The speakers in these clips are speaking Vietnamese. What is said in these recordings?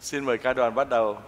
Xin mời ca đoàn bắt đầu.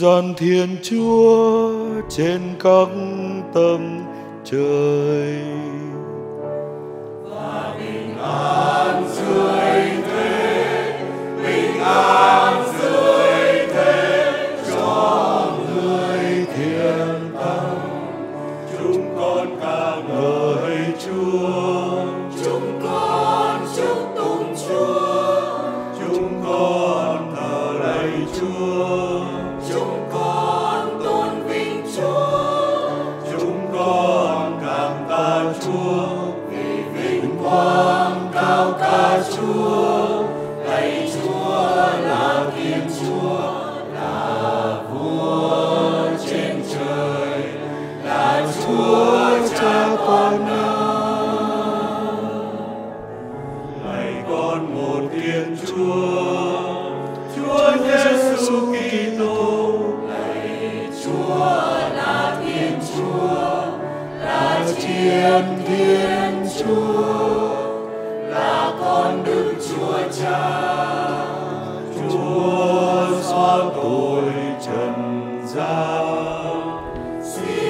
gian thiên chúa trên các tâm trời. Và bình an chúa ta Chúa, lạy See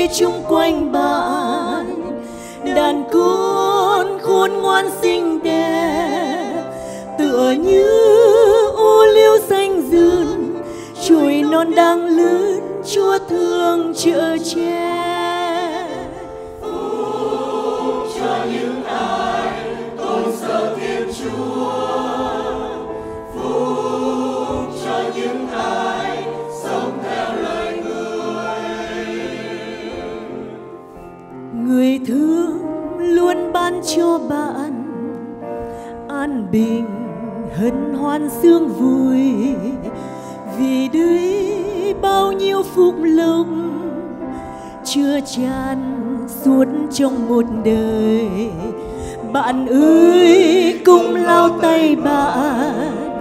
vây chung quanh bạn. Đàn con khôn ngoan xinh đẹp, tựa như ô liu xanh dương, chùi non đang lớn, chúa thương chở che. Chưa tràn suốt trong một đời. Bạn ơi, cùng lao tay bạn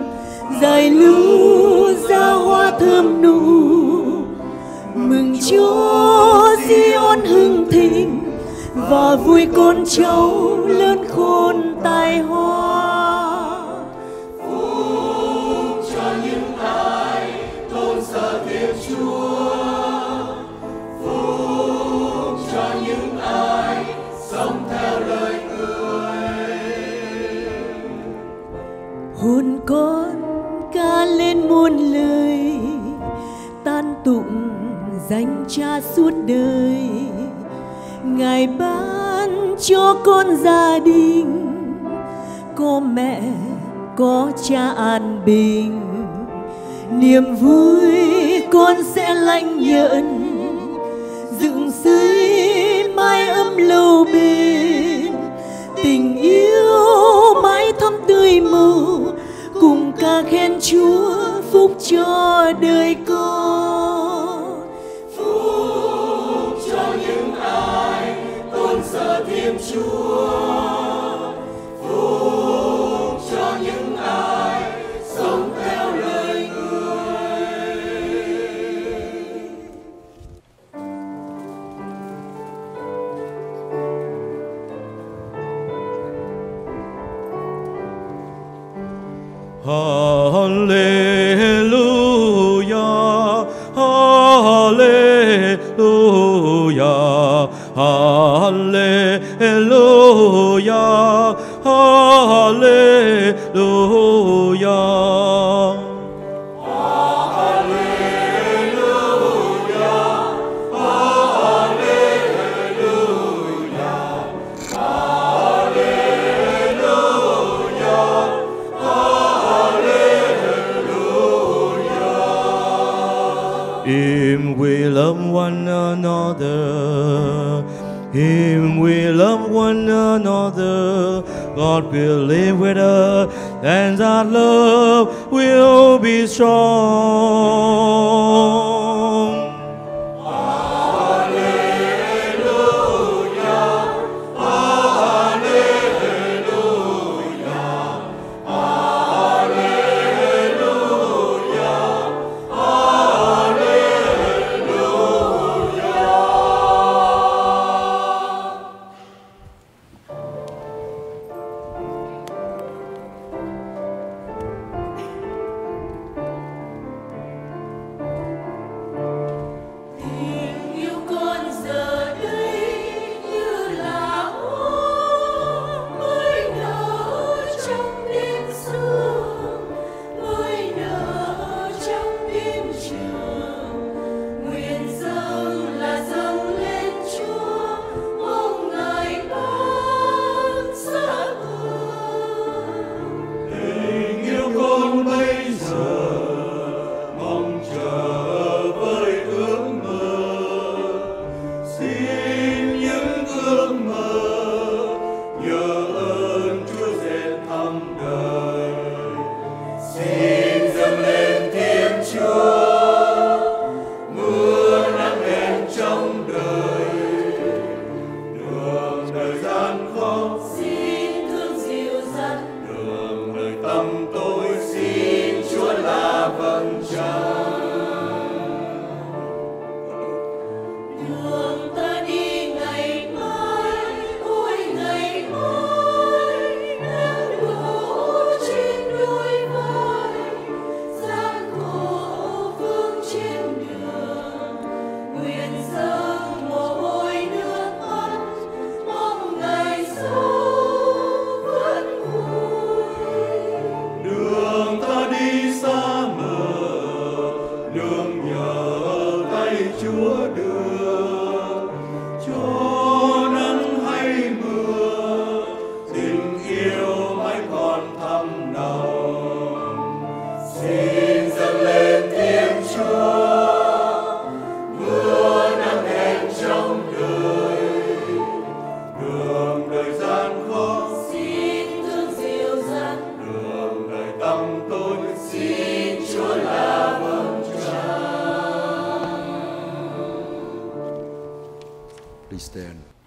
dài lưu ra hoa thơm nụ. Mừng chúa di ôn hưng thịnh, và vui con cháu lớn khôn tài hoa hồn con ca lên muôn lời, tan tụng danh cha suốt đời. Ngài ban cho con gia đình, có mẹ, có cha an bình. Niềm vui con sẽ lãnh nhận chúa phúc cho đời con. Phúc cho những ai tôn thờ thiên chúa. Him we love one another. God will live with us, and that love will be strong. Please stand.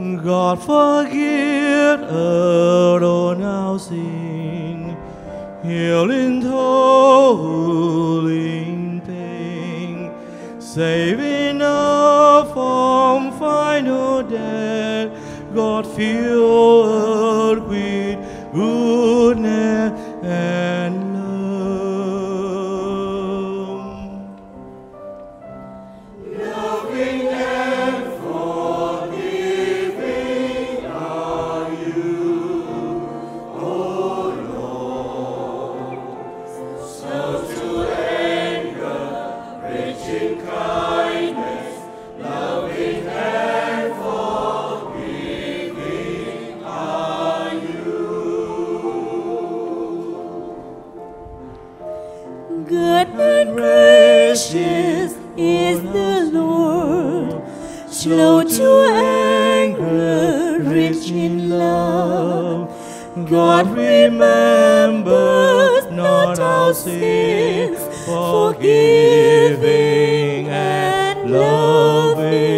God forgive all our sin, Healing in pain, saving us from final death. God fill us. away.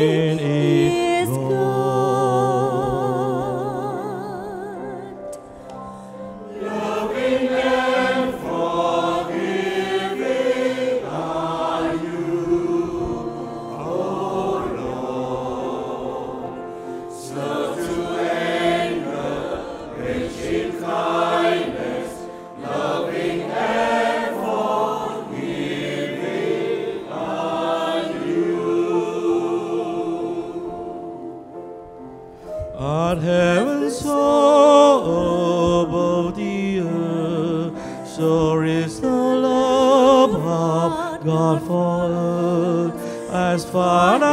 So is the love of God for us. As far as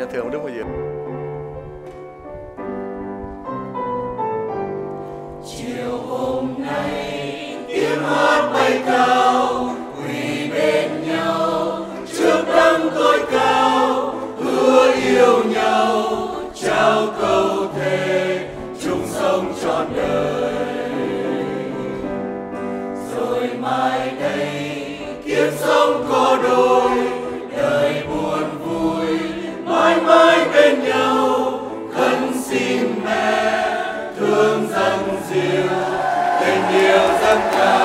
nhà thường đúng rồi gì chiều hôm nay, tiếng hát bay cao, quỳ bên nhau. Trước đấng tối cao, hứa yêu nhau. Trao câu thề, chung sống trọn đời. Rồi mai đây, kiếp sống có đôi. Yeah.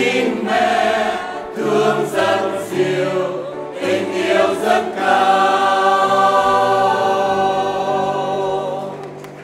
sin there.